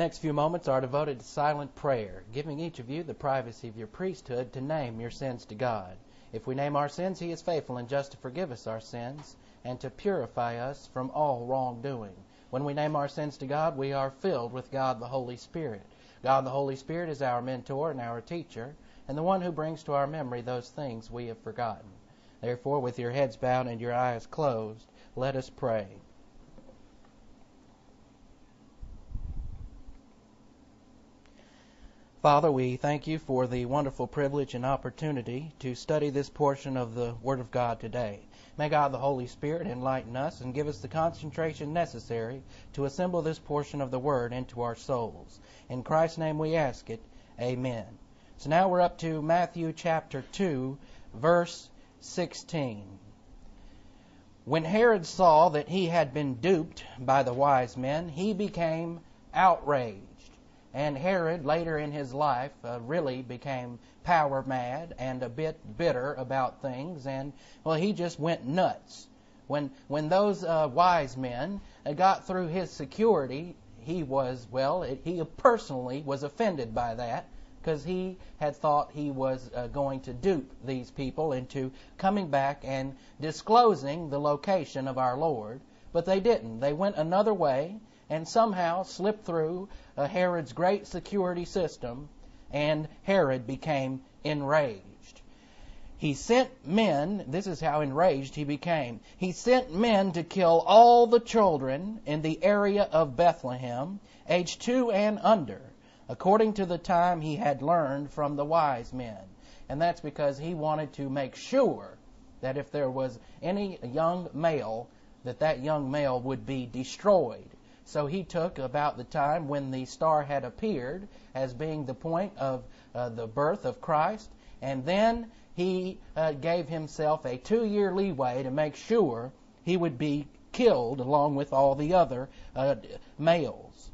The next few moments are devoted to silent prayer, giving each of you the privacy of your priesthood to name your sins to God. If we name our sins, He is faithful and just to forgive us our sins and to purify us from all wrongdoing. When we name our sins to God, we are filled with God the Holy Spirit. God the Holy Spirit is our mentor and our teacher, and the one who brings to our memory those things we have forgotten. Therefore, with your heads bowed and your eyes closed, let us pray. Father, we thank you for the wonderful privilege and opportunity to study this portion of the Word of God today. May God the Holy Spirit enlighten us and give us the concentration necessary to assemble this portion of the Word into our souls. In Christ's name we ask it. Amen. So now we're up to Matthew chapter 2, verse 16. When Herod saw that he had been duped by the wise men, he became outraged and Herod, later in his life, uh, really became power mad and a bit bitter about things, and well, he just went nuts. When when those uh, wise men uh, got through his security, he was well, it, he personally was offended by that because he had thought he was uh, going to dupe these people into coming back and disclosing the location of our Lord, but they didn't. They went another way and somehow slipped through uh, Herod's great security system, and Herod became enraged. He sent men, this is how enraged he became. He sent men to kill all the children in the area of Bethlehem, aged two and under, according to the time he had learned from the wise men. And that's because he wanted to make sure that if there was any young male, that that young male would be destroyed so he took about the time when the star had appeared as being the point of uh, the birth of Christ, and then he uh, gave himself a two year leeway to make sure he would be killed along with all the other uh, males.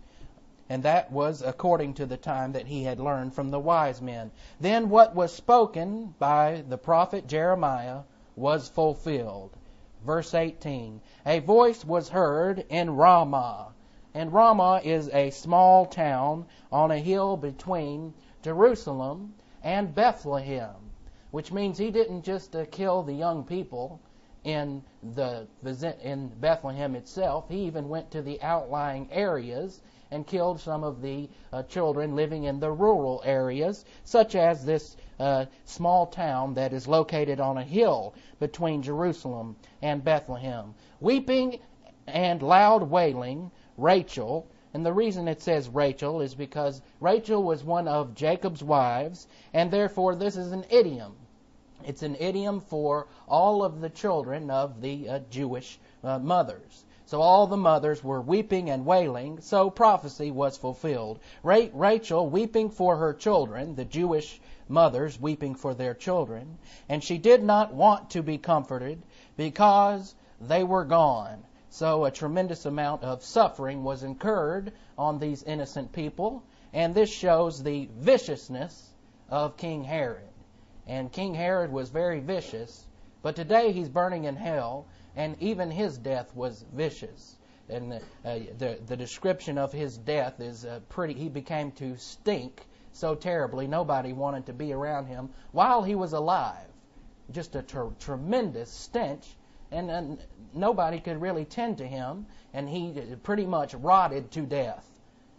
And that was according to the time that he had learned from the wise men. Then what was spoken by the prophet Jeremiah was fulfilled. Verse 18 A voice was heard in Ramah and Ramah is a small town on a hill between Jerusalem and Bethlehem, which means he didn't just uh, kill the young people in the in Bethlehem itself. He even went to the outlying areas and killed some of the uh, children living in the rural areas, such as this uh, small town that is located on a hill between Jerusalem and Bethlehem. Weeping and loud wailing Rachel. And the reason it says Rachel is because Rachel was one of Jacob's wives, and therefore this is an idiom. It's an idiom for all of the children of the uh, Jewish uh, mothers. So all the mothers were weeping and wailing, so prophecy was fulfilled. Ra- Rachel weeping for her children, the Jewish mothers weeping for their children, and she did not want to be comforted because they were gone. So a tremendous amount of suffering was incurred on these innocent people, and this shows the viciousness of King Herod. And King Herod was very vicious, but today he's burning in hell, and even his death was vicious. And the, uh, the, the description of his death is uh, pretty. He became to stink so terribly, nobody wanted to be around him while he was alive. Just a ter- tremendous stench, and, nobody could really tend to him, and he pretty much rotted to death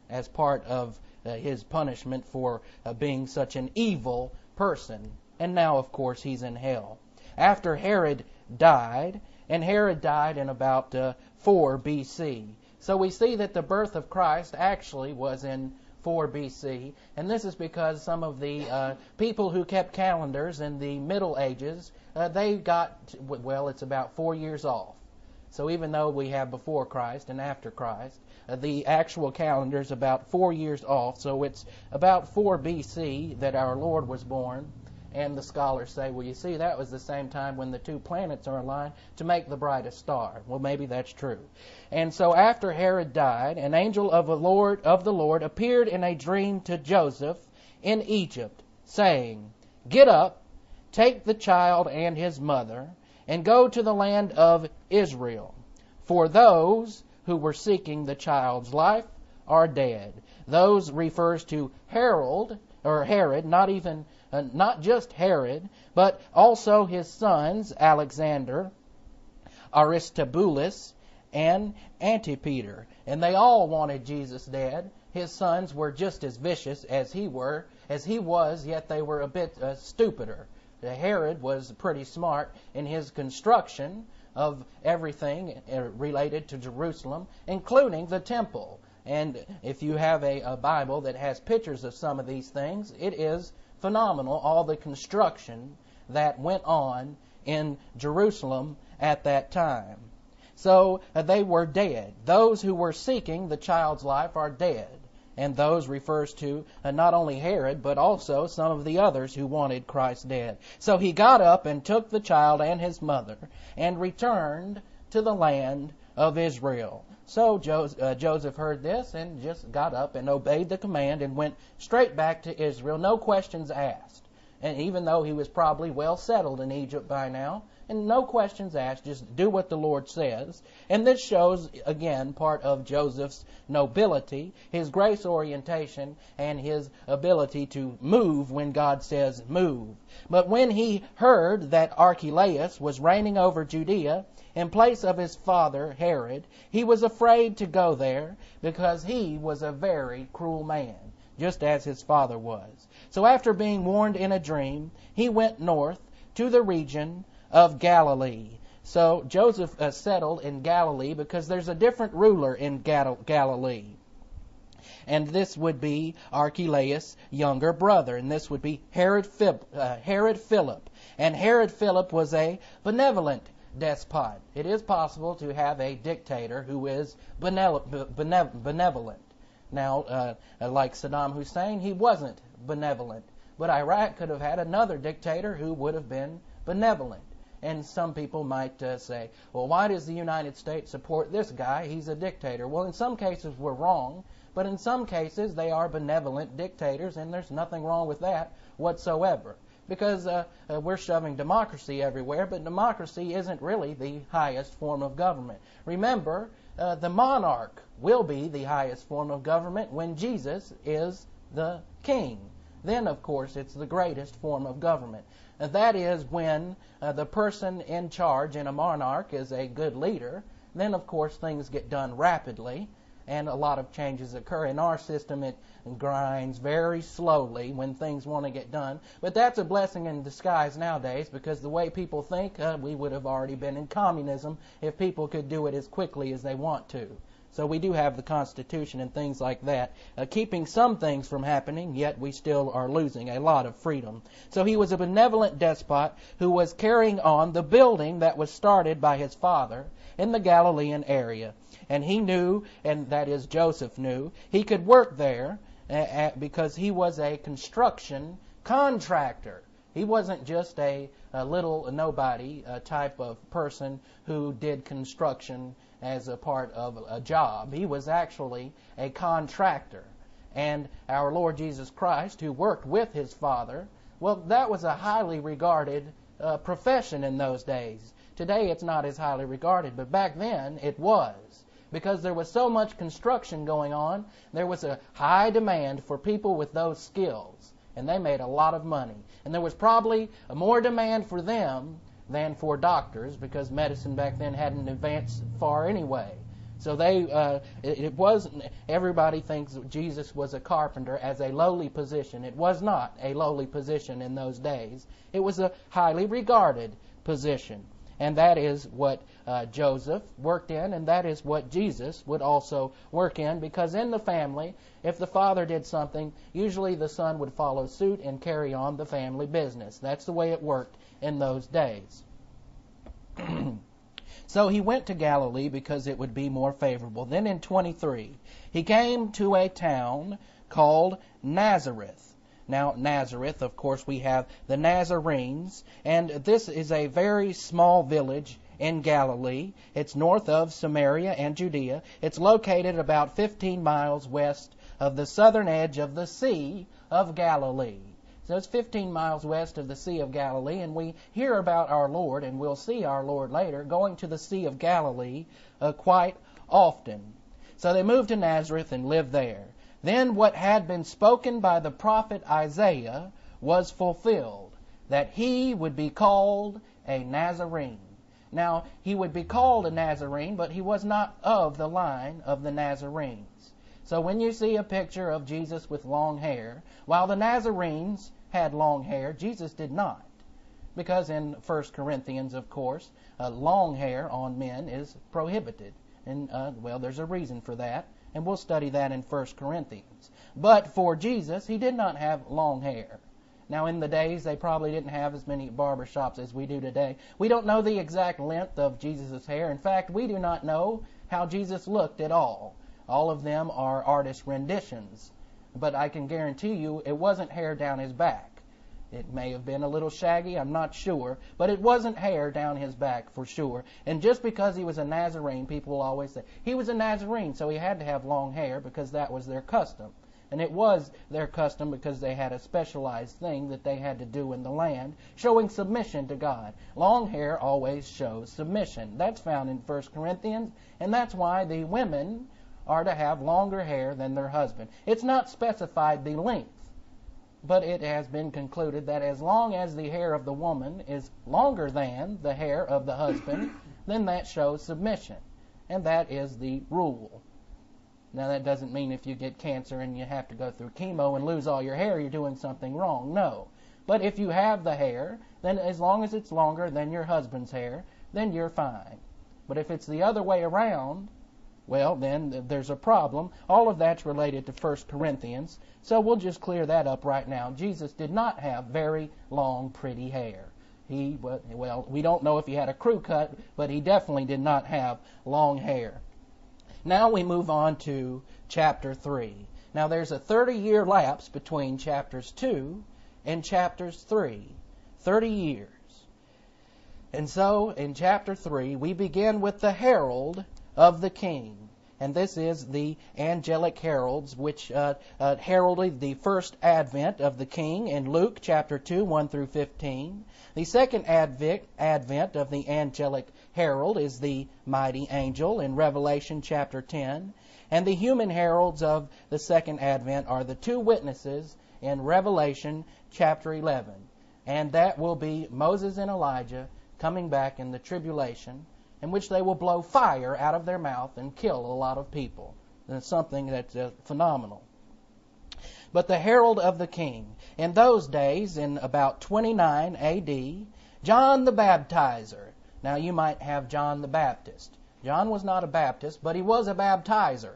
as part of uh, his punishment for uh, being such an evil person. And now, of course, he's in hell. After Herod died, and Herod died in about uh, 4 BC. So we see that the birth of Christ actually was in 4 BC, and this is because some of the uh, people who kept calendars in the Middle Ages, uh, they got, well, it's about four years off. So even though we have before Christ and after Christ, uh, the actual calendar is about four years off. So it's about 4 BC that our Lord was born. And the scholars say, well, you see, that was the same time when the two planets are aligned to make the brightest star. Well, maybe that's true. And so after Herod died, an angel of the Lord of the Lord appeared in a dream to Joseph in Egypt, saying, Get up, take the child and his mother and go to the land of Israel. For those who were seeking the child's life are dead. Those refers to Harold or Herod, not even uh, not just Herod, but also his sons Alexander, Aristobulus, and Antipater, and they all wanted Jesus dead. His sons were just as vicious as he were, as he was, yet they were a bit uh, stupider. Herod was pretty smart in his construction of everything uh, related to Jerusalem, including the temple. And if you have a, a Bible that has pictures of some of these things, it is phenomenal, all the construction that went on in Jerusalem at that time. So uh, they were dead. Those who were seeking the child's life are dead. And those refers to uh, not only Herod, but also some of the others who wanted Christ dead. So he got up and took the child and his mother and returned to the land of Israel. So uh, Joseph heard this and just got up and obeyed the command and went straight back to Israel, no questions asked. And even though he was probably well settled in Egypt by now, and no questions asked, just do what the Lord says. And this shows, again, part of Joseph's nobility, his grace orientation, and his ability to move when God says move. But when he heard that Archelaus was reigning over Judea, in place of his father Herod, he was afraid to go there because he was a very cruel man, just as his father was. So after being warned in a dream, he went north to the region of Galilee. So Joseph uh, settled in Galilee because there's a different ruler in Gal- Galilee. And this would be Archelaus' younger brother, and this would be Herod, uh, Herod Philip. And Herod Philip was a benevolent despot. It is possible to have a dictator who is benevolent. Now, uh, like Saddam Hussein, he wasn't benevolent. But Iraq could have had another dictator who would have been benevolent. And some people might uh, say, well, why does the United States support this guy? He's a dictator. Well, in some cases, we're wrong. But in some cases, they are benevolent dictators, and there's nothing wrong with that whatsoever because uh, uh, we're shoving democracy everywhere, but democracy isn't really the highest form of government. Remember, uh, the monarch will be the highest form of government when Jesus is the king. Then, of course, it's the greatest form of government. And that is when uh, the person in charge in a monarch is a good leader. Then, of course, things get done rapidly and a lot of changes occur. In our system, it grinds very slowly when things want to get done. But that's a blessing in disguise nowadays because the way people think, uh, we would have already been in communism if people could do it as quickly as they want to. So we do have the Constitution and things like that, uh, keeping some things from happening, yet we still are losing a lot of freedom. So he was a benevolent despot who was carrying on the building that was started by his father in the Galilean area and he knew, and that is Joseph knew, he could work there because he was a construction contractor. He wasn't just a, a little nobody type of person who did construction as a part of a job. He was actually a contractor. And our Lord Jesus Christ, who worked with his Father, well, that was a highly regarded uh, profession in those days. Today it's not as highly regarded, but back then it was because there was so much construction going on. There was a high demand for people with those skills, and they made a lot of money. And there was probably more demand for them than for doctors because medicine back then hadn't advanced far anyway. So they, uh, it, it wasn't. everybody thinks Jesus was a carpenter as a lowly position. It was not a lowly position in those days. It was a highly regarded position. And that is what uh, Joseph worked in, and that is what Jesus would also work in, because in the family, if the father did something, usually the son would follow suit and carry on the family business. That's the way it worked in those days. so he went to Galilee because it would be more favorable. Then in 23, he came to a town called Nazareth now, Nazareth, of course, we have the Nazarenes, and this is a very small village in Galilee. It's north of Samaria and Judea. It's located about 15 miles west of the southern edge of the Sea of Galilee. So it's 15 miles west of the Sea of Galilee, and we hear about our Lord, and we'll see our Lord later, going to the Sea of Galilee uh, quite often. So they moved to Nazareth and lived there. Then what had been spoken by the prophet Isaiah was fulfilled, that he would be called a Nazarene. Now, he would be called a Nazarene, but he was not of the line of the Nazarenes. So when you see a picture of Jesus with long hair, while the Nazarenes had long hair, Jesus did not. Because in 1 Corinthians, of course, uh, long hair on men is prohibited. And, uh, well, there's a reason for that, and we'll study that in 1 Corinthians. But for Jesus, he did not have long hair. Now, in the days, they probably didn't have as many barber shops as we do today. We don't know the exact length of Jesus' hair. In fact, we do not know how Jesus looked at all. All of them are artist renditions. But I can guarantee you it wasn't hair down his back. It may have been a little shaggy, I'm not sure, but it wasn't hair down his back for sure. And just because he was a Nazarene, people will always say, he was a Nazarene, so he had to have long hair because that was their custom. And it was their custom because they had a specialized thing that they had to do in the land, showing submission to God. Long hair always shows submission. That's found in 1 Corinthians, and that's why the women are to have longer hair than their husband. It's not specified the length but it has been concluded that as long as the hair of the woman is longer than the hair of the husband, then that shows submission. And that is the rule. Now, that doesn't mean if you get cancer and you have to go through chemo and lose all your hair, you're doing something wrong. No. But if you have the hair, then as long as it's longer than your husband's hair, then you're fine. But if it's the other way around, well, then there's a problem. All of that's related to 1 Corinthians, so we'll just clear that up right now. Jesus did not have very long, pretty hair. He, well, we don't know if he had a crew cut, but he definitely did not have long hair. Now we move on to chapter 3. Now there's a 30 year lapse between chapters 2 and chapters 3. 30 years. And so in chapter 3, we begin with the herald of the king. And this is the angelic heralds, which uh, uh, heralded the first advent of the king in Luke chapter 2, 1 through 15. The second advent, advent of the angelic herald is the mighty angel in Revelation chapter 10. And the human heralds of the second advent are the two witnesses in Revelation chapter 11. And that will be Moses and Elijah coming back in the tribulation in which they will blow fire out of their mouth and kill a lot of people. That's something that's uh, phenomenal. But the herald of the king. In those days, in about 29 AD, John the Baptizer. Now you might have John the Baptist. John was not a Baptist, but he was a baptizer.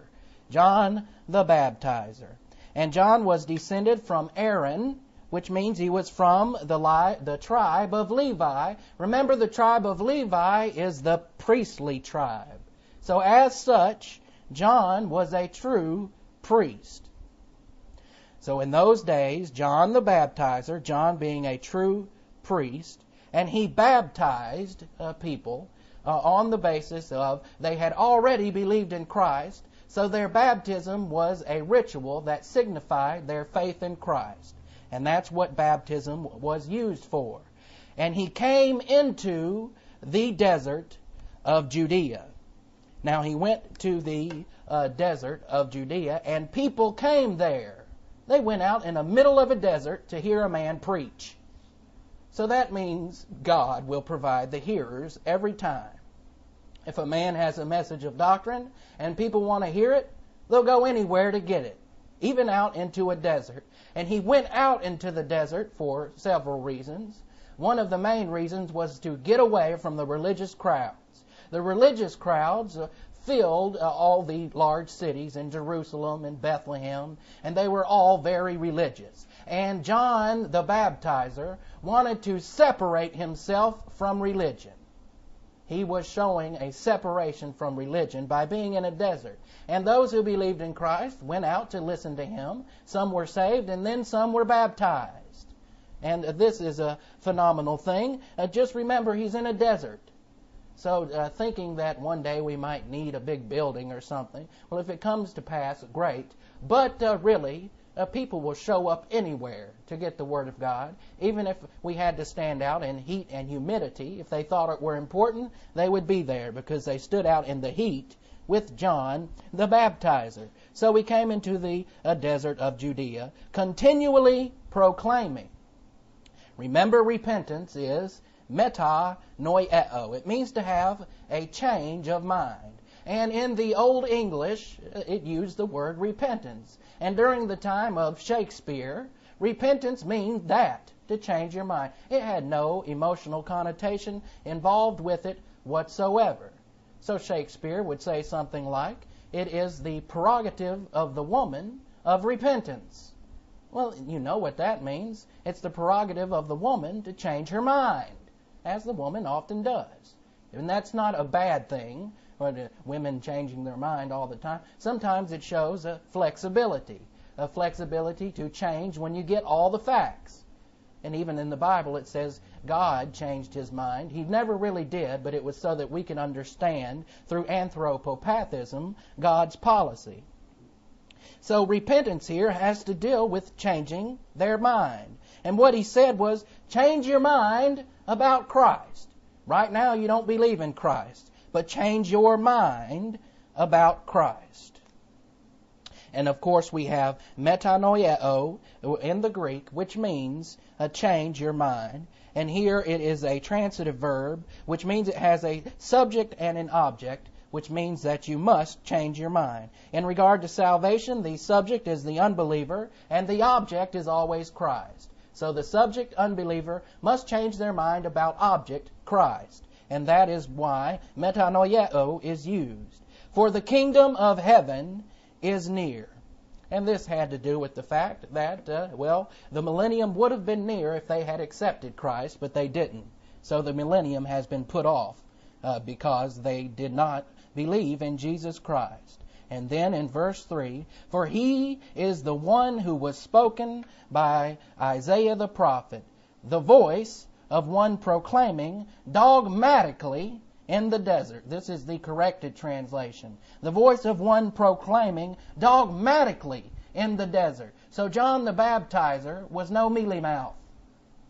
John the Baptizer. And John was descended from Aaron, which means he was from the, the tribe of Levi. Remember, the tribe of Levi is the priestly tribe. So, as such, John was a true priest. So, in those days, John the Baptizer, John being a true priest, and he baptized uh, people uh, on the basis of they had already believed in Christ, so their baptism was a ritual that signified their faith in Christ. And that's what baptism was used for. And he came into the desert of Judea. Now he went to the uh, desert of Judea, and people came there. They went out in the middle of a desert to hear a man preach. So that means God will provide the hearers every time. If a man has a message of doctrine and people want to hear it, they'll go anywhere to get it, even out into a desert. And he went out into the desert for several reasons. One of the main reasons was to get away from the religious crowds. The religious crowds uh, filled uh, all the large cities in Jerusalem and Bethlehem, and they were all very religious. And John the Baptizer wanted to separate himself from religion he was showing a separation from religion by being in a desert. And those who believed in Christ went out to listen to him. Some were saved, and then some were baptized. And this is a phenomenal thing. Uh, just remember, he's in a desert. So, uh, thinking that one day we might need a big building or something, well, if it comes to pass, great. But uh, really, uh, people will show up anywhere to get the Word of God. Even if we had to stand out in heat and humidity, if they thought it were important, they would be there because they stood out in the heat with John the Baptizer. So we came into the uh, desert of Judea, continually proclaiming. Remember, repentance is meta noieo. It means to have a change of mind. And in the Old English, uh, it used the word repentance. And during the time of Shakespeare, repentance means that, to change your mind. It had no emotional connotation involved with it whatsoever. So Shakespeare would say something like, it is the prerogative of the woman of repentance. Well, you know what that means. It's the prerogative of the woman to change her mind, as the woman often does. And that's not a bad thing, or women changing their mind all the time. Sometimes it shows a flexibility, a flexibility to change when you get all the facts. And even in the Bible, it says God changed his mind. He never really did, but it was so that we can understand through anthropopathism God's policy. So repentance here has to deal with changing their mind. And what he said was, change your mind about Christ. Right now you don't believe in Christ, but change your mind about Christ. And of course we have metanoeo in the Greek, which means uh, change your mind. And here it is a transitive verb, which means it has a subject and an object which means that you must change your mind. In regard to salvation, the subject is the unbeliever, and the object is always Christ. So the subject, unbeliever, must change their mind about object, Christ. And that is why metanoeo is used. For the kingdom of heaven is near. And this had to do with the fact that, uh, well, the millennium would have been near if they had accepted Christ, but they didn't. So the millennium has been put off uh, because they did not believe in Jesus Christ. And then in verse 3, for he is the one who was spoken by Isaiah the prophet, the voice of one proclaiming dogmatically in the desert. This is the corrected translation. The voice of one proclaiming dogmatically in the desert. So John the Baptizer was no mealy mouth.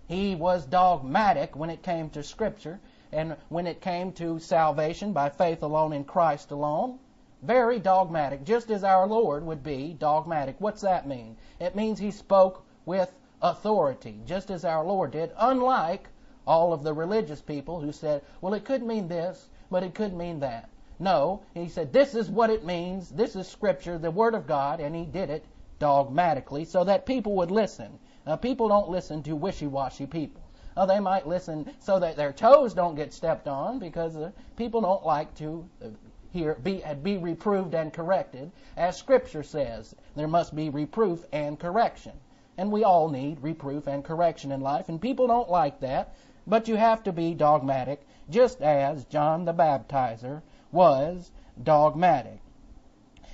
He was dogmatic when it came to Scripture, and when it came to salvation by faith alone in Christ alone, very dogmatic, just as our Lord would be dogmatic. What's that mean? It means he spoke with authority, just as our Lord did, unlike all of the religious people who said, well, it could mean this, but it could mean that. No, he said, this is what it means. This is Scripture, the Word of God, and he did it dogmatically so that people would listen. Now, people don't listen to wishy-washy people. Oh, they might listen so that their toes don't get stepped on because uh, people don't like to uh, hear be be reproved and corrected, as Scripture says. There must be reproof and correction, and we all need reproof and correction in life, and people don't like that. But you have to be dogmatic, just as John the Baptizer was dogmatic.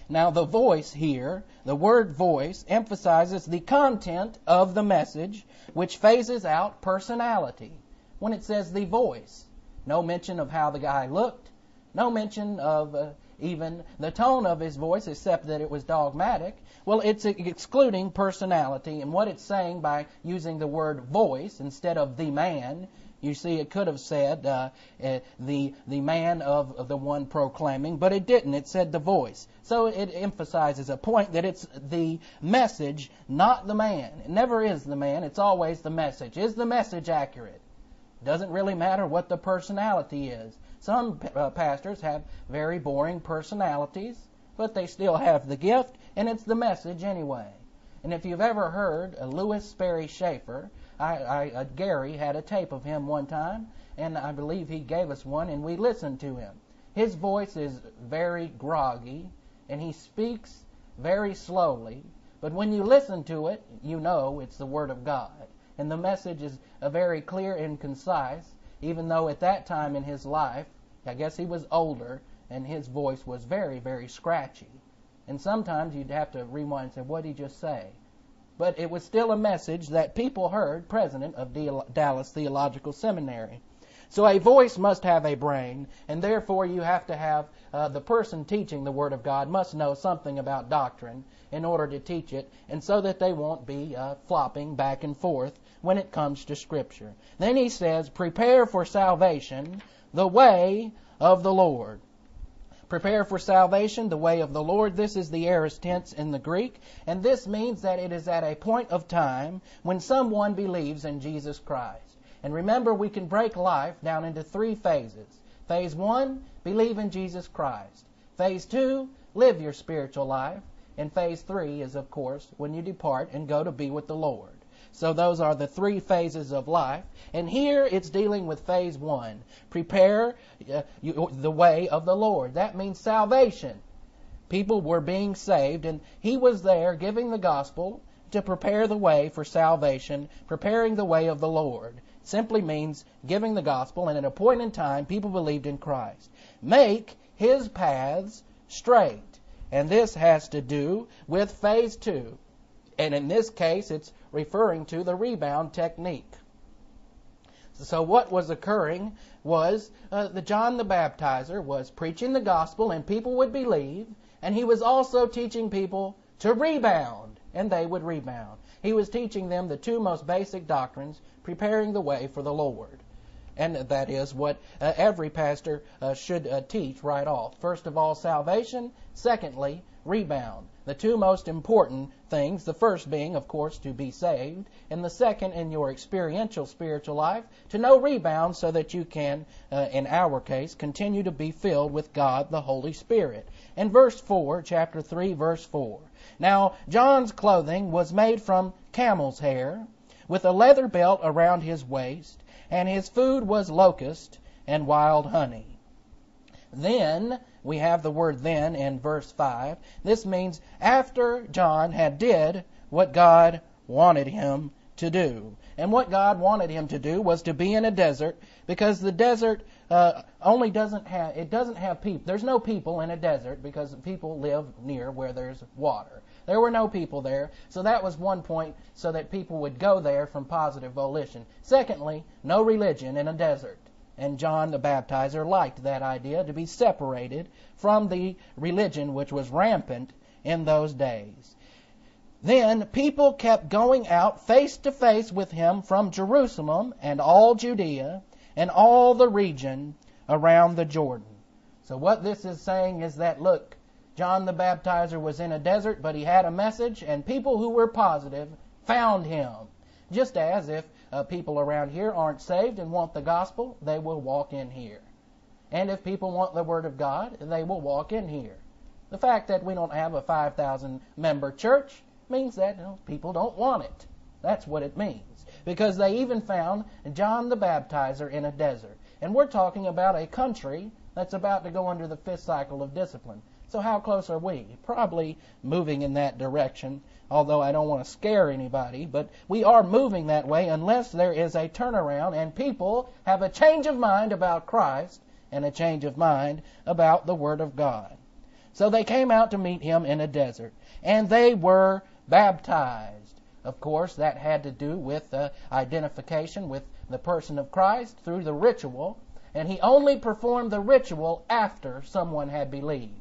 Now, the voice here, the word voice, emphasizes the content of the message, which phases out personality. When it says the voice, no mention of how the guy looked, no mention of uh, even the tone of his voice, except that it was dogmatic. Well, it's excluding personality, and what it's saying by using the word voice instead of the man you see, it could have said uh, uh, the the man of, of, the one proclaiming, but it didn't. It said the voice. So it emphasizes a point that it's the message, not the man. It never is the man. It's always the message. Is the message accurate? Doesn't really matter what the personality is. Some uh, pastors have very boring personalities, but they still have the gift, and it's the message anyway. And if you've ever heard Lewis Sperry Chafer, I, I uh, Gary had a tape of him one time, and I believe he gave us one, and we listened to him. His voice is very groggy, and he speaks very slowly. But when you listen to it, you know it's the Word of God. And the message is uh, very clear and concise, even though at that time in his life, I guess he was older, and his voice was very, very scratchy. And sometimes you'd have to rewind and say, what did he just say? But it was still a message that people heard, president of Dallas Theological Seminary. So a voice must have a brain, and therefore you have to have uh, the person teaching the Word of God must know something about doctrine in order to teach it, and so that they won't be uh, flopping back and forth when it comes to Scripture. Then he says, Prepare for salvation the way of the Lord. Prepare for salvation, the way of the Lord. This is the aorist tense in the Greek, and this means that it is at a point of time when someone believes in Jesus Christ. And remember, we can break life down into three phases. Phase one, believe in Jesus Christ. Phase two, live your spiritual life. And phase three is, of course, when you depart and go to be with the Lord. So those are the three phases of life. And here it's dealing with phase one. Prepare uh, you, the way of the Lord. That means salvation. People were being saved, and he was there giving the gospel to prepare the way for salvation, preparing the way of the Lord. Simply means giving the gospel, and at a point in time, people believed in Christ. Make his paths straight. And this has to do with phase two. And in this case, it's referring to the rebound technique. So what was occurring was uh, the John the Baptizer was preaching the gospel and people would believe, and he was also teaching people to rebound, and they would rebound. He was teaching them the two most basic doctrines, preparing the way for the Lord. And that is what uh, every pastor uh, should uh, teach right off. First of all, salvation. Secondly, rebound. The two most important things, the first being, of course, to be saved, and the second in your experiential spiritual life, to know rebound so that you can, uh, in our case, continue to be filled with God the Holy Spirit. In verse 4, chapter 3, verse 4. Now, John's clothing was made from camel's hair, with a leather belt around his waist, and his food was locust and wild honey. Then, we have the word then in verse 5. This means after John had did what God wanted him to do. And what God wanted him to do was to be in a desert because the desert uh, only doesn't have it doesn't have people. There's no people in a desert because people live near where there's water. There were no people there, so that was one point so that people would go there from positive volition. Secondly, no religion in a desert and John the Baptizer liked that idea to be separated from the religion which was rampant in those days. Then people kept going out face to face with him from Jerusalem and all Judea and all the region around the Jordan. So what this is saying is that look, John the Baptizer was in a desert, but he had a message, and people who were positive found him. Just as if uh, people around here aren't saved and want the gospel, they will walk in here. And if people want the Word of God, they will walk in here. The fact that we don't have a 5,000 member church means that you know, people don't want it. That's what it means. Because they even found John the Baptizer in a desert. And we're talking about a country that's about to go under the fifth cycle of discipline. So how close are we? Probably moving in that direction although I don't want to scare anybody, but we are moving that way unless there is a turnaround and people have a change of mind about Christ and a change of mind about the Word of God. So they came out to meet him in a desert, and they were baptized. Of course, that had to do with uh, identification with the person of Christ through the ritual, and he only performed the ritual after someone had believed.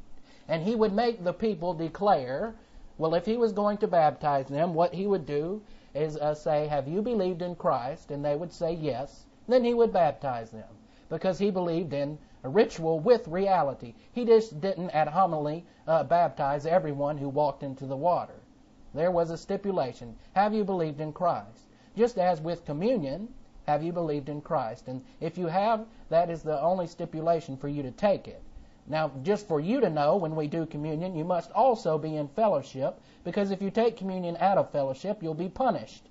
And he would make the people declare well, if he was going to baptize them, what he would do is uh, say, Have you believed in Christ? And they would say yes. Then he would baptize them because he believed in a ritual with reality. He just didn't at homily uh, baptize everyone who walked into the water. There was a stipulation. Have you believed in Christ? Just as with communion, have you believed in Christ? And if you have, that is the only stipulation for you to take it. Now, just for you to know, when we do communion, you must also be in fellowship, because if you take communion out of fellowship, you'll be punished.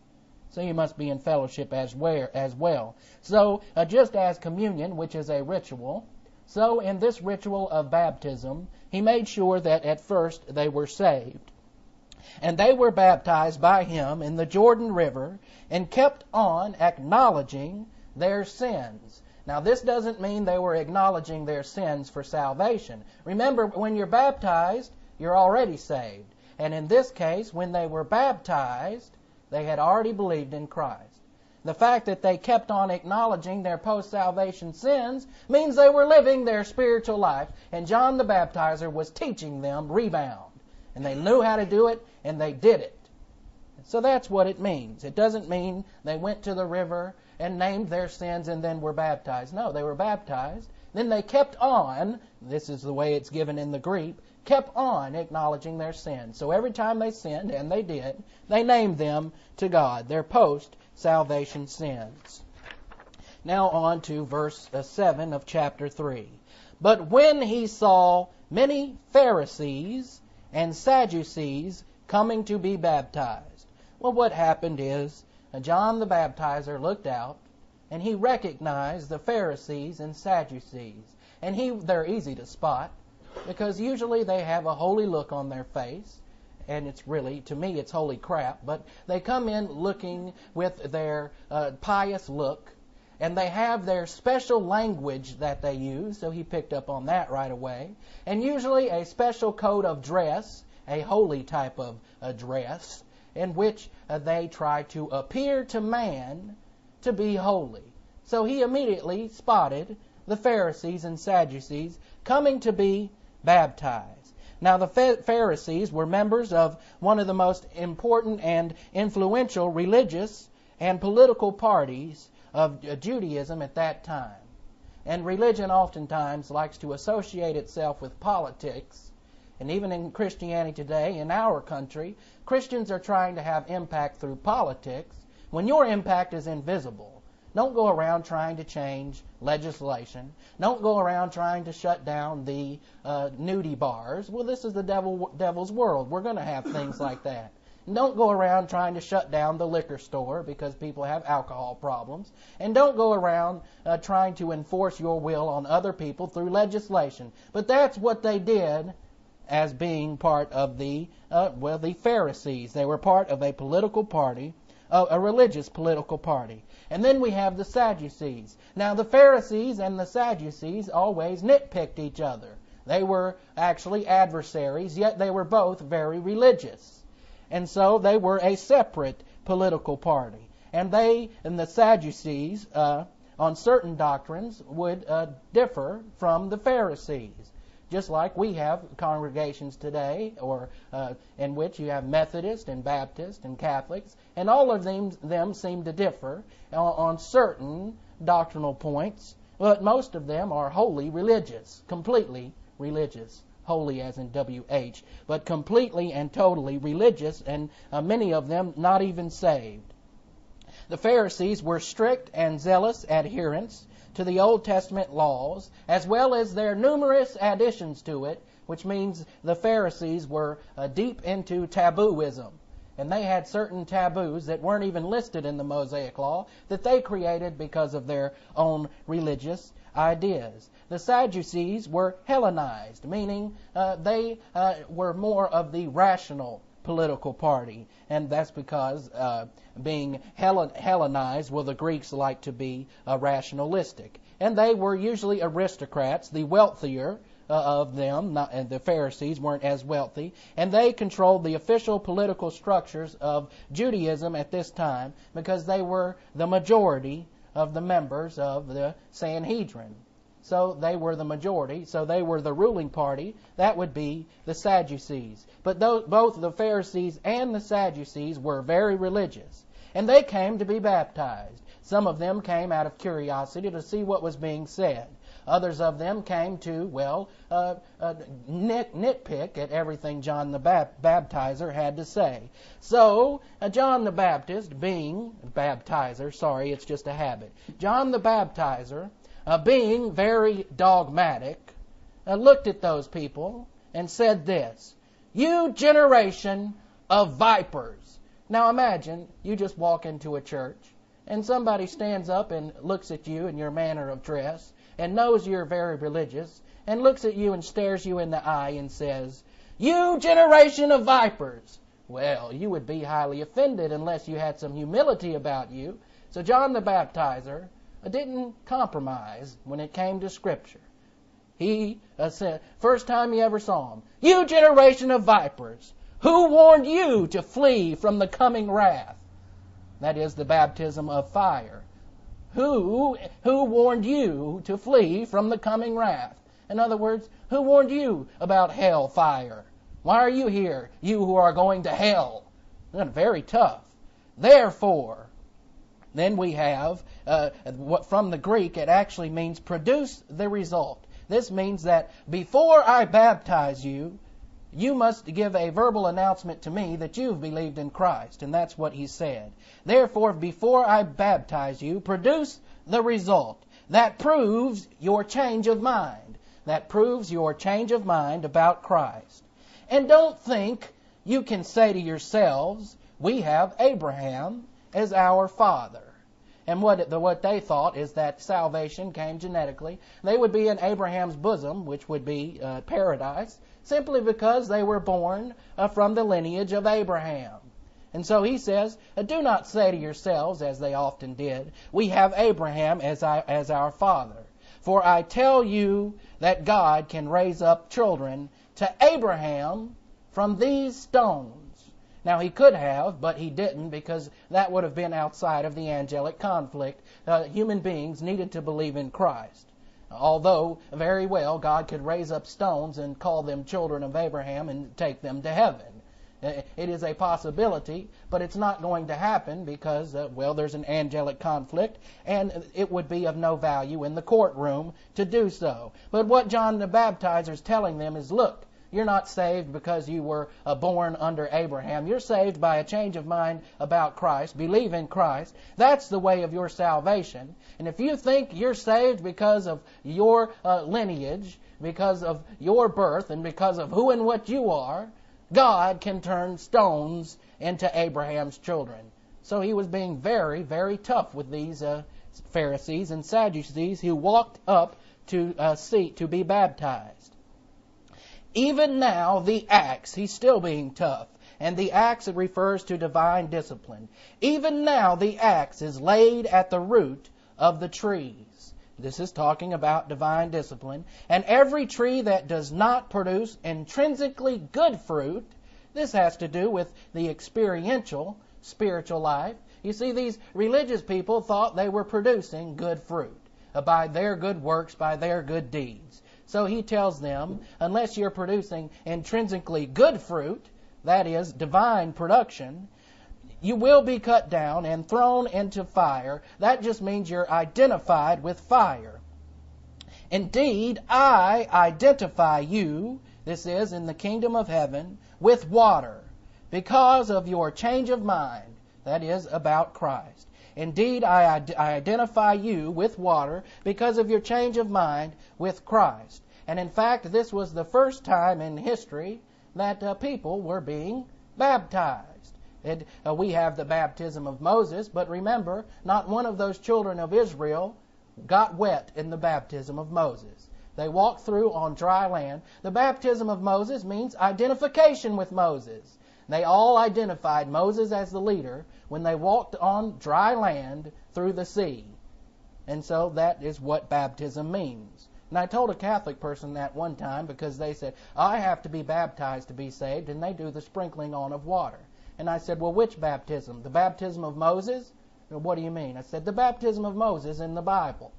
So you must be in fellowship as well. So, uh, just as communion, which is a ritual, so in this ritual of baptism, he made sure that at first they were saved. And they were baptized by him in the Jordan River and kept on acknowledging their sins. Now, this doesn't mean they were acknowledging their sins for salvation. Remember, when you're baptized, you're already saved. And in this case, when they were baptized, they had already believed in Christ. The fact that they kept on acknowledging their post salvation sins means they were living their spiritual life, and John the Baptizer was teaching them rebound. And they knew how to do it, and they did it. So that's what it means. It doesn't mean they went to the river and named their sins and then were baptized. No, they were baptized then they kept on, this is the way it's given in the Greek, kept on acknowledging their sins. So every time they sinned, and they did, they named them to God, their post salvation sins. Now on to verse uh, 7 of chapter 3. But when he saw many Pharisees and Sadducees coming to be baptized. Well, what happened is uh, John the Baptizer looked out and he recognized the Pharisees and Sadducees. And he they're easy to spot because usually they have a holy look on their face and it's really to me it's holy crap but they come in looking with their uh, pious look and they have their special language that they use, so he picked up on that right away. And usually a special code of dress, a holy type of dress, in which uh, they try to appear to man to be holy. So he immediately spotted the Pharisees and Sadducees coming to be baptized. Now, the Pharisees were members of one of the most important and influential religious and political parties of Judaism at that time. And religion oftentimes likes to associate itself with politics. And even in Christianity today, in our country, Christians are trying to have impact through politics when your impact is invisible. Don't go around trying to change legislation. Don't go around trying to shut down the uh, nudie bars. Well, this is the devil, devil's world. We're going to have things like that. Don't go around trying to shut down the liquor store because people have alcohol problems. And don't go around uh, trying to enforce your will on other people through legislation. But that's what they did as being part of the, uh, well, the Pharisees. They were part of a political party, uh, a religious political party. And then we have the Sadducees. Now, the Pharisees and the Sadducees always nitpicked each other. They were actually adversaries, yet they were both very religious. And so they were a separate political party. And they and the Sadducees, uh, on certain doctrines, would uh, differ from the Pharisees. Just like we have congregations today, or uh, in which you have Methodist and Baptist and Catholics, and all of them, them seem to differ on, on certain doctrinal points, but most of them are wholly religious, completely religious holy as in WH, but completely and totally religious, and uh, many of them not even saved. The Pharisees were strict and zealous adherents to the Old Testament laws, as well as their numerous additions to it, which means the Pharisees were uh, deep into tabooism. And they had certain taboos that weren't even listed in the Mosaic Law that they created because of their own religious ideas. The Sadducees were Hellenized, meaning uh, they uh, were more of the rational political party, and that's because uh, being Hellen- Hellenized, well, the Greeks like to be uh, rationalistic, and they were usually aristocrats, the wealthier. Uh, of them, not, and the Pharisees weren't as wealthy, and they controlled the official political structures of Judaism at this time because they were the majority of the members of the Sanhedrin so they were the majority, so they were the ruling party. That would be the Sadducees. But both the Pharisees and the Sadducees were very religious, and they came to be baptized. Some of them came out of curiosity to see what was being said. Others of them came to, well, uh, uh, nit, nitpick at everything John the Baptizer had to say. So, uh, John the Baptist, being baptizer, sorry, it's just a habit. John the Baptizer uh, being very dogmatic, uh, looked at those people and said this You generation of vipers. Now imagine you just walk into a church and somebody stands up and looks at you and your manner of dress and knows you're very religious and looks at you and stares you in the eye and says, You generation of vipers. Well, you would be highly offended unless you had some humility about you. So John the Baptizer didn't compromise when it came to Scripture. He uh, said, first time he ever saw him, You generation of vipers, who warned you to flee from the coming wrath? That is the baptism of fire. Who, who warned you to flee from the coming wrath? In other words, who warned you about hell fire? Why are you here, you who are going to hell? Very tough. Therefore, Then we have, uh, from the Greek, it actually means produce the result. This means that before I baptize you, you must give a verbal announcement to me that you've believed in Christ. And that's what he said. Therefore, before I baptize you, produce the result. That proves your change of mind. That proves your change of mind about Christ. And don't think you can say to yourselves, we have Abraham as our father. And what, the, what they thought is that salvation came genetically. They would be in Abraham's bosom, which would be uh, paradise, simply because they were born uh, from the lineage of Abraham. And so he says, uh, Do not say to yourselves, as they often did, We have Abraham as, I, as our father. For I tell you that God can raise up children to Abraham from these stones. Now, he could have, but he didn't because that would have been outside of the angelic conflict. Uh, human beings needed to believe in Christ. Although, very well, God could raise up stones and call them children of Abraham and take them to heaven. It is a possibility, but it's not going to happen because, uh, well, there's an angelic conflict, and it would be of no value in the courtroom to do so. But what John the Baptizer is telling them is look, you're not saved because you were uh, born under Abraham. You're saved by a change of mind about Christ. Believe in Christ. That's the way of your salvation. And if you think you're saved because of your uh, lineage, because of your birth, and because of who and what you are, God can turn stones into Abraham's children. So he was being very, very tough with these uh, Pharisees and Sadducees who walked up to uh, see to be baptized. Even now, the axe, he's still being tough. And the axe refers to divine discipline. Even now, the axe is laid at the root of the trees. This is talking about divine discipline. And every tree that does not produce intrinsically good fruit, this has to do with the experiential spiritual life. You see, these religious people thought they were producing good fruit by their good works, by their good deeds. So he tells them, unless you're producing intrinsically good fruit, that is, divine production, you will be cut down and thrown into fire. That just means you're identified with fire. Indeed, I identify you, this is in the kingdom of heaven, with water, because of your change of mind, that is, about Christ. Indeed, I, I identify you with water because of your change of mind with Christ. And in fact, this was the first time in history that uh, people were being baptized. It, uh, we have the baptism of Moses, but remember, not one of those children of Israel got wet in the baptism of Moses. They walked through on dry land. The baptism of Moses means identification with Moses. They all identified Moses as the leader when they walked on dry land through the sea. And so that is what baptism means. And I told a Catholic person that one time because they said, I have to be baptized to be saved, and they do the sprinkling on of water. And I said, Well, which baptism? The baptism of Moses? Well, what do you mean? I said, The baptism of Moses in the Bible.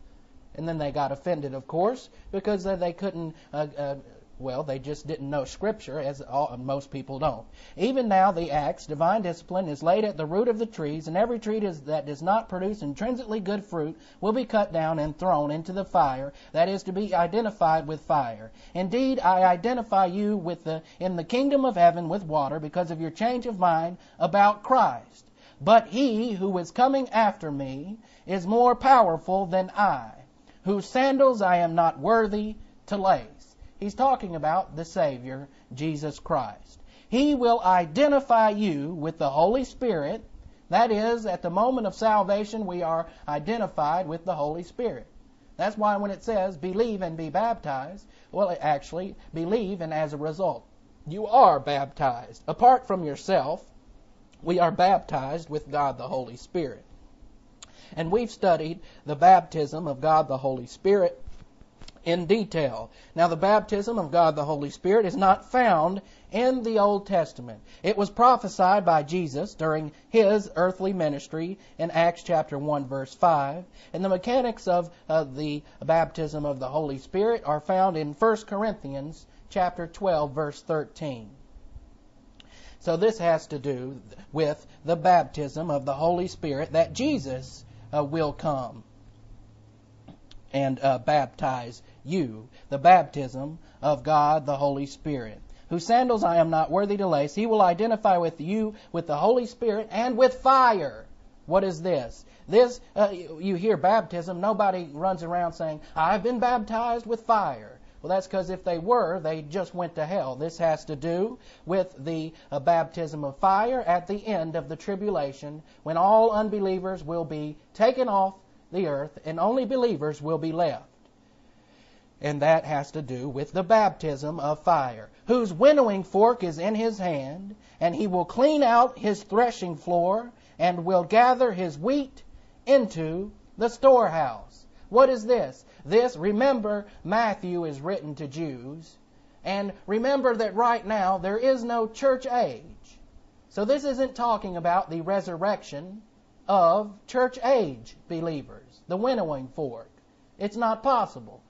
And then they got offended, of course, because they couldn't uh, uh, well, they just didn't know Scripture, as all, most people don't. Even now, the axe, divine discipline, is laid at the root of the trees, and every tree does, that does not produce intrinsically good fruit will be cut down and thrown into the fire, that is to be identified with fire. Indeed, I identify you with the, in the kingdom of heaven with water because of your change of mind about Christ. But he who is coming after me is more powerful than I, whose sandals I am not worthy to lace. He's talking about the Savior, Jesus Christ. He will identify you with the Holy Spirit. That is, at the moment of salvation, we are identified with the Holy Spirit. That's why when it says believe and be baptized, well, actually believe and as a result, you are baptized. Apart from yourself, we are baptized with God the Holy Spirit. And we've studied the baptism of God the Holy Spirit in detail. Now, the baptism of God the Holy Spirit is not found in the Old Testament. It was prophesied by Jesus during his earthly ministry in Acts chapter 1 verse 5, and the mechanics of uh, the baptism of the Holy Spirit are found in 1 Corinthians chapter 12 verse 13. So this has to do with the baptism of the Holy Spirit that Jesus uh, will come and uh, baptize you, the baptism of God the Holy Spirit. Whose sandals I am not worthy to lace. He will identify with you with the Holy Spirit and with fire. What is this? This, uh, you hear baptism, nobody runs around saying, I've been baptized with fire. Well, that's because if they were, they just went to hell. This has to do with the uh, baptism of fire at the end of the tribulation when all unbelievers will be taken off the earth and only believers will be left. And that has to do with the baptism of fire, whose winnowing fork is in his hand, and he will clean out his threshing floor and will gather his wheat into the storehouse. What is this? This, remember, Matthew is written to Jews. And remember that right now there is no church age. So this isn't talking about the resurrection of church age believers, the winnowing fork. It's not possible.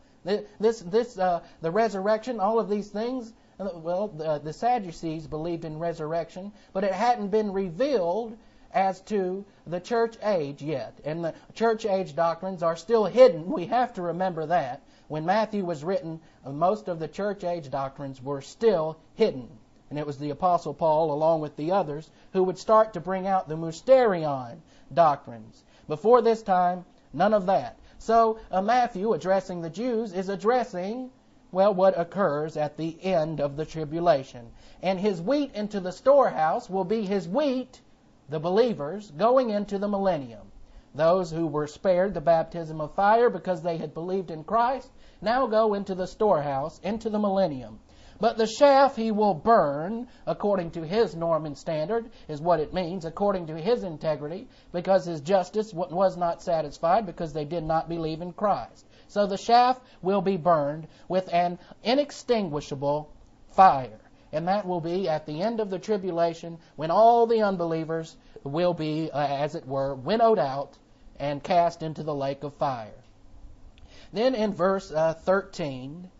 This, this, uh, the resurrection, all of these things. Uh, well, the, the Sadducees believed in resurrection, but it hadn't been revealed as to the church age yet. And the church age doctrines are still hidden. We have to remember that. When Matthew was written, uh, most of the church age doctrines were still hidden. And it was the Apostle Paul, along with the others, who would start to bring out the mysterion doctrines. Before this time, none of that. So uh, Matthew, addressing the Jews, is addressing, well, what occurs at the end of the tribulation. And his wheat into the storehouse will be his wheat the believers going into the millennium. Those who were spared the baptism of fire because they had believed in Christ now go into the storehouse, into the millennium. But the chaff he will burn, according to his norm and standard, is what it means, according to his integrity, because his justice was not satisfied because they did not believe in Christ. So the chaff will be burned with an inextinguishable fire and that will be at the end of the tribulation when all the unbelievers will be, uh, as it were, winnowed out and cast into the lake of fire. Then in verse uh, 13,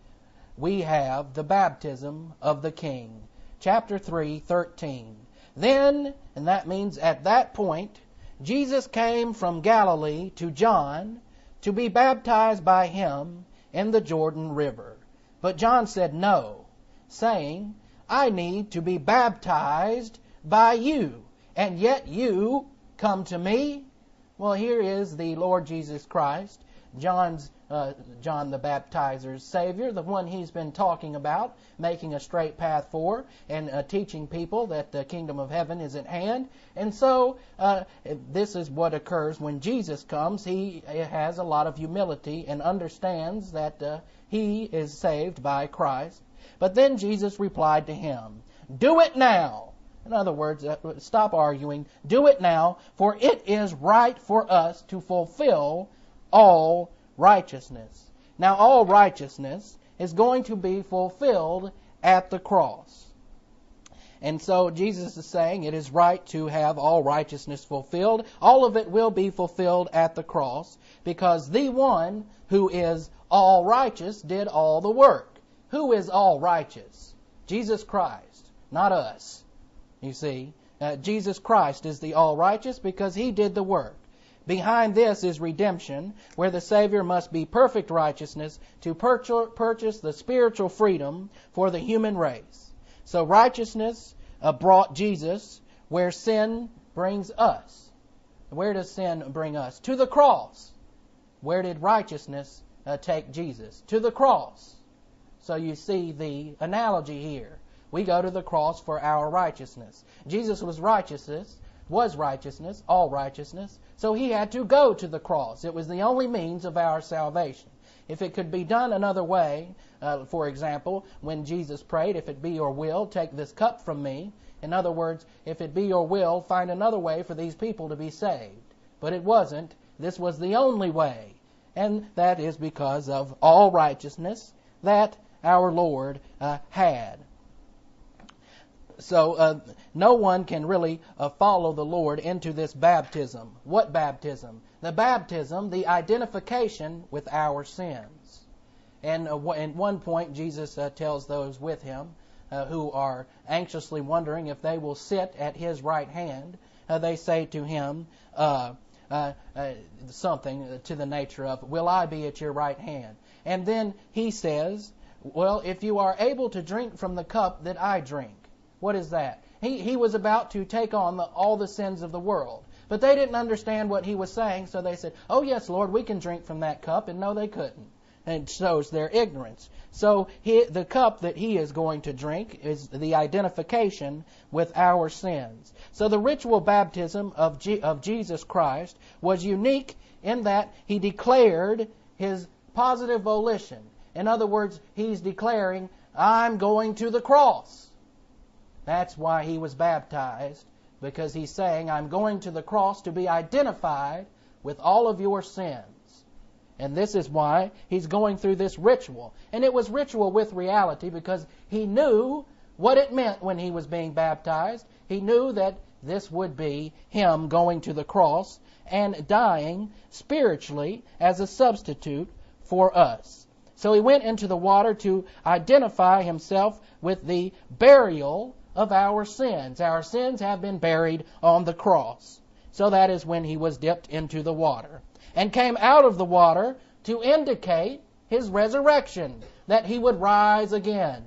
we have the baptism of the King. Chapter 3, 13. Then, and that means at that point, Jesus came from Galilee to John to be baptized by him in the Jordan River. But John said no, saying, I need to be baptized by you, and yet you come to me? Well, here is the Lord Jesus Christ, John's uh, John the Baptizer's Savior, the one he's been talking about, making a straight path for, and uh, teaching people that the kingdom of heaven is at hand. And so, uh, this is what occurs when Jesus comes. He has a lot of humility and understands that uh, he is saved by Christ. But then Jesus replied to him, Do it now. In other words, uh, stop arguing. Do it now, for it is right for us to fulfill all righteousness. Now, all righteousness is going to be fulfilled at the cross. And so Jesus is saying it is right to have all righteousness fulfilled. All of it will be fulfilled at the cross because the one who is all righteous did all the work. Who is all righteous? Jesus Christ, not us. You see, uh, Jesus Christ is the all righteous because he did the work. Behind this is redemption, where the Savior must be perfect righteousness to purchase the spiritual freedom for the human race. So righteousness uh, brought Jesus where sin brings us. Where does sin bring us? To the cross. Where did righteousness uh, take Jesus? To the cross. So you see the analogy here. We go to the cross for our righteousness. Jesus was righteousness, was righteousness, all righteousness, so he had to go to the cross. It was the only means of our salvation. If it could be done another way, uh, for example, when Jesus prayed, If it be your will, take this cup from me. In other words, if it be your will, find another way for these people to be saved. But it wasn't. This was the only way. And that is because of all righteousness that our Lord uh, had. So uh, no one can really uh, follow the Lord into this baptism. What baptism? The baptism, the identification with our sins. And uh, at one point, Jesus uh, tells those with him uh, who are anxiously wondering if they will sit at his right hand, they say to him, uh, uh, something to the nature of, Will I be at your right hand? And then he says, Well, if you are able to drink from the cup that I drink. What is that? He, he was about to take on the, all the sins of the world. But they didn't understand what he was saying, so they said, Oh, yes, Lord, we can drink from that cup. And no, they couldn't. And shows their ignorance. So he, the cup that he is going to drink is the identification with our sins. So the ritual baptism of, G, of Jesus Christ was unique in that he declared his positive volition. In other words, he's declaring, I'm going to the cross. That's why he was baptized, because he's saying, I'm going to the cross to be identified with all of your sins. And this is why he's going through this ritual. And it was ritual with reality because he knew what it meant when he was being baptized. He knew that this would be him going to the cross and dying spiritually as a substitute for us. So he went into the water to identify himself with the burial of our sins. Our sins have been buried on the cross. So that is when he was dipped into the water and came out of the water to indicate his resurrection, that he would rise again.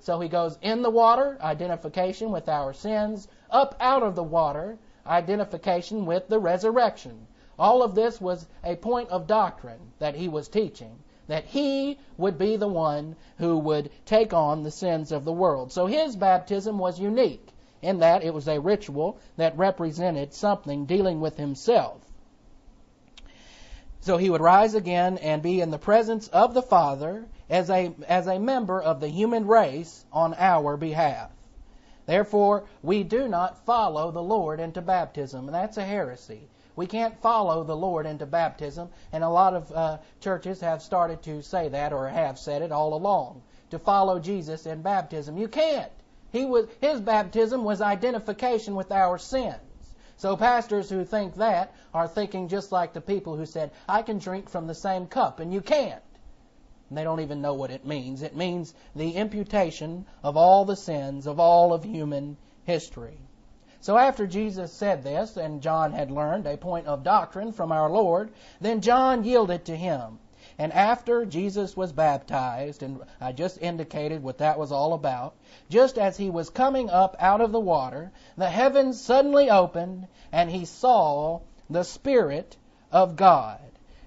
So he goes in the water, identification with our sins, up out of the water, identification with the resurrection. All of this was a point of doctrine that he was teaching, that he would be the one who would take on the sins of the world. So his baptism was unique in that it was a ritual that represented something dealing with himself. So he would rise again and be in the presence of the Father as a, as a member of the human race on our behalf. Therefore, we do not follow the Lord into baptism. And that's a heresy. We can't follow the Lord into baptism, and a lot of uh, churches have started to say that or have said it all along. To follow Jesus in baptism, you can't. He was his baptism was identification with our sins. So pastors who think that are thinking just like the people who said, "I can drink from the same cup," and you can't. They don't even know what it means. It means the imputation of all the sins of all of human history. So after Jesus said this, and John had learned a point of doctrine from our Lord, then John yielded to him. And after Jesus was baptized, and I just indicated what that was all about, just as he was coming up out of the water, the heavens suddenly opened, and he saw the Spirit of God.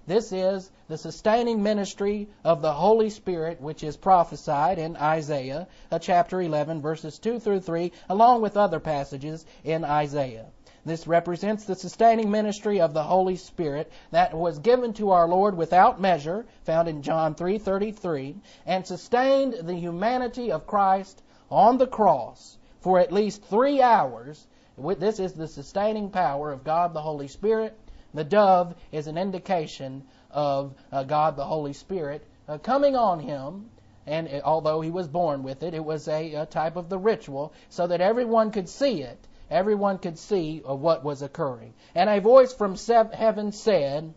This is the sustaining ministry of the Holy Spirit, which is prophesied in Isaiah uh, chapter 11, verses 2 through 3, along with other passages in Isaiah. This represents the sustaining ministry of the Holy Spirit that was given to our Lord without measure, found in John 3:33, and sustained the humanity of Christ on the cross for at least 3 hours. This is the sustaining power of God the Holy Spirit the dove is an indication of uh, God the Holy Spirit uh, coming on him. And it, although he was born with it, it was a, a, type of the ritual so that everyone could see it. Everyone could see uh, what was occurring. And a voice from heaven said,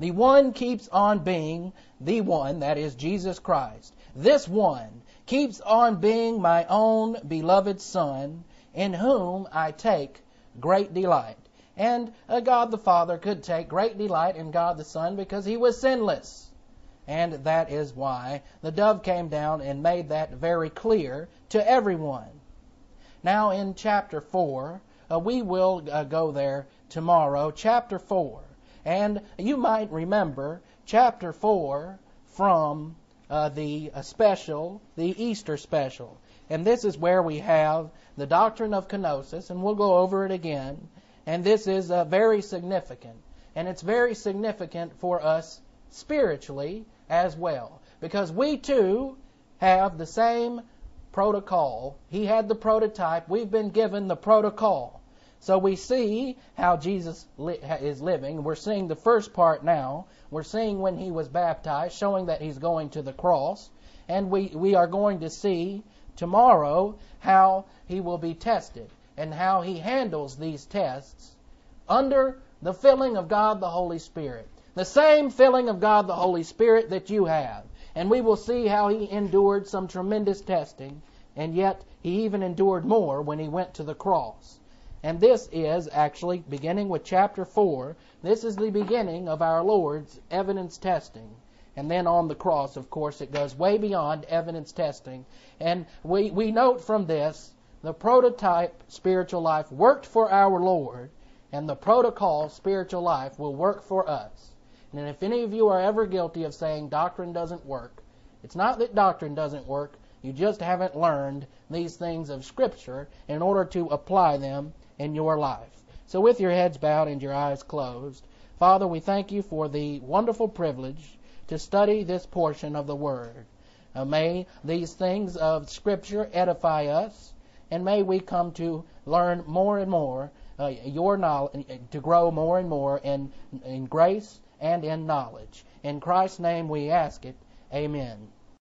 The one keeps on being the one, that is Jesus Christ. This one keeps on being my own beloved Son, in whom I take great delight. And uh, God the Father could take great delight in God the Son because he was sinless. And that is why the dove came down and made that very clear to everyone. Now, in chapter 4, uh, we will uh, go there tomorrow, chapter 4. And you might remember chapter 4 from uh, the uh, special, the Easter special. And this is where we have the doctrine of kenosis, and we'll go over it again. And this is uh, very significant. And it's very significant for us spiritually as well. Because we too have the same protocol. He had the prototype. We've been given the protocol. So we see how Jesus is living. We're seeing the first part now. We're seeing when he was baptized, showing that he's going to the cross. And we, we are going to see tomorrow how he will be tested and how he handles these tests under the filling of God the Holy Spirit. The same filling of God the Holy Spirit that you have. And we will see how he endured some tremendous testing, and yet he even endured more when he went to the cross. And this is actually beginning with chapter 4. This is the beginning of our Lord's evidence testing. And then on the cross, of course, it goes way beyond evidence testing. And we, we note from this the prototype spiritual life worked for our Lord, and the protocol spiritual life will work for us. And if any of you are ever guilty of saying doctrine doesn't work, it's not that doctrine doesn't work, you just haven't learned these things of Scripture in order to apply them in your life. So, with your heads bowed and your eyes closed, Father, we thank you for the wonderful privilege to study this portion of the Word. Uh, may these things of Scripture edify us, and may we come to learn more and more uh, your knowledge, to grow more and more in, in grace and in knowledge. In Christ's name we ask it. Amen.